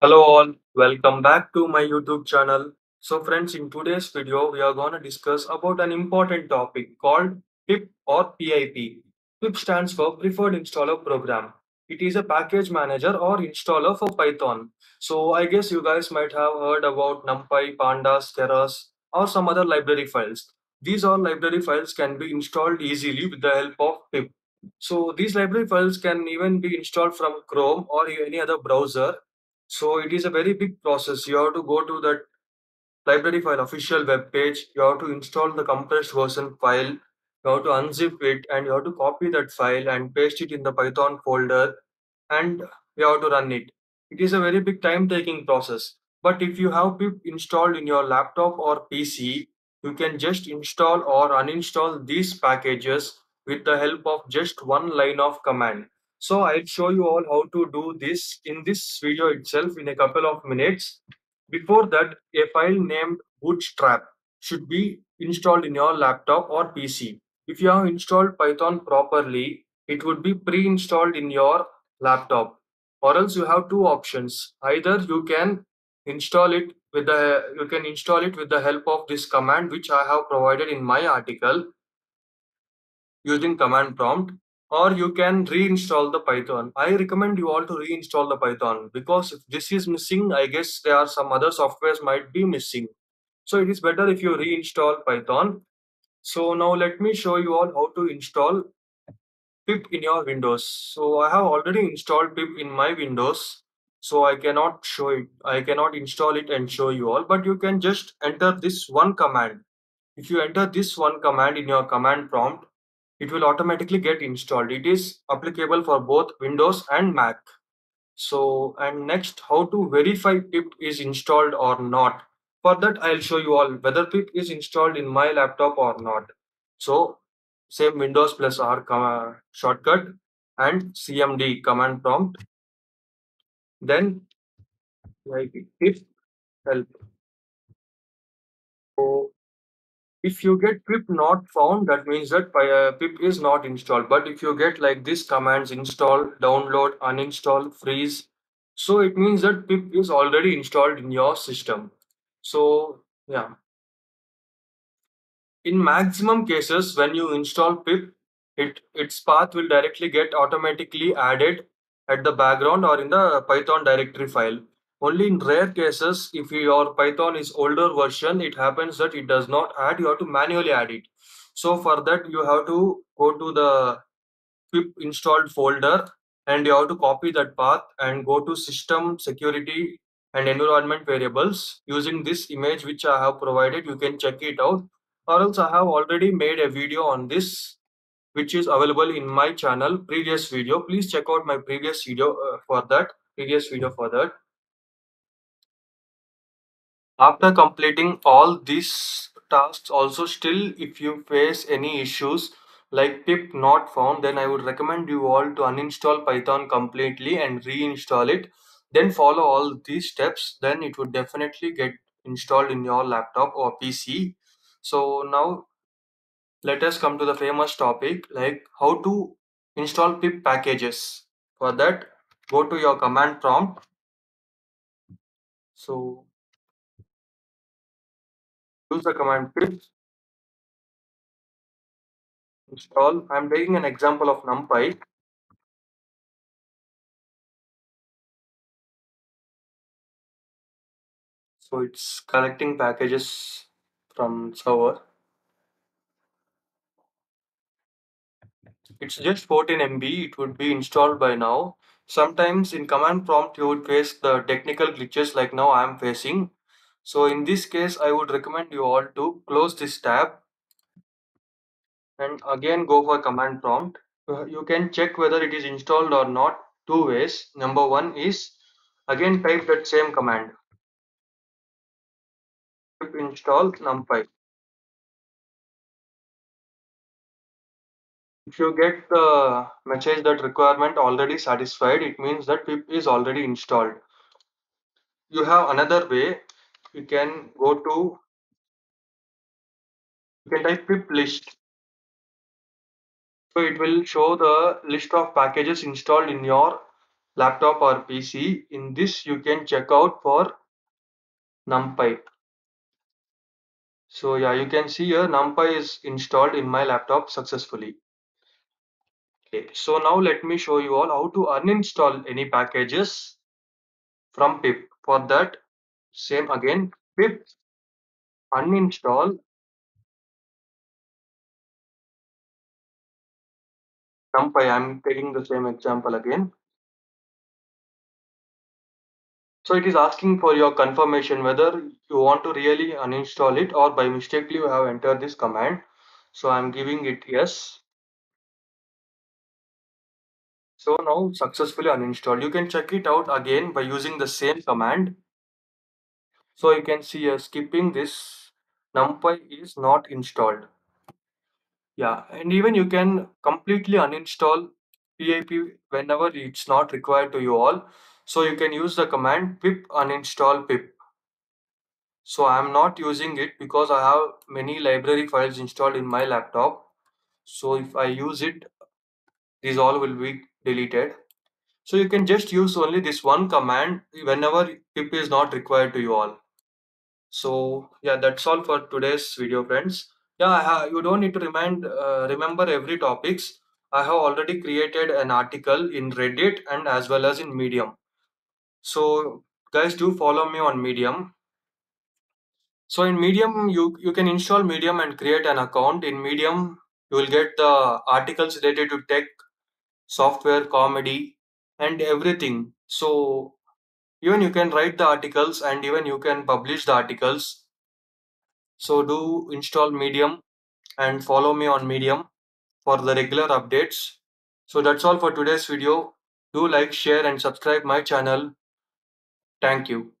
Hello all, welcome back to my YouTube channel. So friends, in today's video, we are going to discuss about an important topic called PIP or PIP. PIP stands for Preferred Installer Program. It is a package manager or installer for Python. So I guess you guys might have heard about NumPy, Pandas, Keras, or some other library files. These all library files can be installed easily with the help of PIP. So these library files can even be installed from Chrome or any other browser so it is a very big process. You have to go to that library file official web page. You have to install the compressed version file. You have to unzip it and you have to copy that file and paste it in the Python folder and you have to run it. It is a very big time taking process. But if you have pip installed in your laptop or PC, you can just install or uninstall these packages with the help of just one line of command. So I'll show you all how to do this in this video itself in a couple of minutes. Before that, a file named bootstrap should be installed in your laptop or PC. If you have installed Python properly, it would be pre-installed in your laptop or else you have two options either you can install it with the you can install it with the help of this command which i have provided in my article using command prompt or you can reinstall the python. I recommend you all to reinstall the python because if this is missing i guess there are some other softwares might be missing. So it is better if you reinstall python. So now let me show you all how to install pip in your windows. So i have already installed pip in my windows so i cannot show it i cannot install it and show you all but you can just enter this one command. If you enter this one command in your command prompt it will automatically get installed. It is applicable for both windows and mac. So and next how to verify pip is installed or not. For that i'll show you all whether pip is installed in my laptop or not. So same windows plus r com- uh, shortcut and cmd command prompt. Then like pip help. So if you get pip not found that means that uh, pip is not installed. But if you get like this commands install download uninstall freeze so it means that pip is already installed in your system. So yeah. In maximum cases when you install pip it its path will directly get automatically added at the background or in the python directory file only in rare cases if your python is older version it happens that it does not add you have to manually add it. So for that you have to go to the pip installed folder and you have to copy that path and go to system security and environment variables. Using this image which i have provided you can check it out. Or else i have already made a video on this which is available in my channel previous video. Please check out my previous video uh, for that previous video for that after completing all these tasks also still if you face any issues like pip not found then i would recommend you all to uninstall python completely and reinstall it. Then follow all these steps then it would definitely get installed in your laptop or pc so now let us come to the famous topic like how to install pip packages. For that go to your command prompt. So use the command pip install. I'm taking an example of numpy. So it's collecting packages from server. It's just 14 mb it would be installed by now. Sometimes in command prompt you would face the technical glitches like now i am facing so in this case i would recommend you all to close this tab and again go for command prompt. Uh, you can check whether it is installed or not. Two ways. Number one is again type that same command. Pip install numpy if you get the message that requirement already satisfied it means that pip is already installed. You have another way you can go to you can type pip list so it will show the list of packages installed in your laptop or PC. In this, you can check out for NumPy. So yeah, you can see here NumPy is installed in my laptop successfully. Okay, so now let me show you all how to uninstall any packages from pip. For that, same again, pip uninstall NumPy. I'm taking the same example again. So it is asking for your confirmation whether you want to really uninstall it or by mistake you have entered this command. So I'm giving it yes. So now successfully uninstalled. You can check it out again by using the same command. So you can see uh, skipping this numpy is not installed. Yeah, and even you can completely uninstall PIP whenever it's not required to you all. So you can use the command pip uninstall pip. So I'm not using it because I have many library files installed in my laptop. So if I use it, these all will be deleted. So you can just use only this one command whenever pip is not required to you all. So yeah, that's all for today's video, friends. Yeah, you don't need to remind uh, remember every topics. I have already created an article in Reddit and as well as in Medium. So guys, do follow me on Medium. So in Medium, you, you can install Medium and create an account. In Medium, you will get the articles related to tech, software, comedy, and everything. So even you can write the articles and even you can publish the articles. So do install Medium and follow me on Medium for the regular updates. So that's all for today's video. Do like, share and subscribe my channel. Thank you.